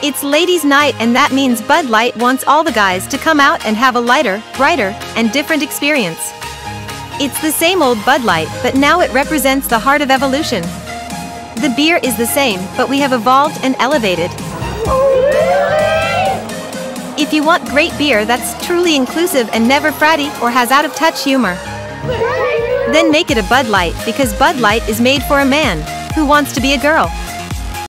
It's ladies' night and that means Bud Light wants all the guys to come out and have a lighter, brighter, and different experience. It's the same old Bud Light, but now it represents the heart of evolution. The beer is the same, but we have evolved and elevated. If you want great beer that's truly inclusive and never fratty or has out-of-touch humor, then make it a Bud Light because Bud Light is made for a man who wants to be a girl.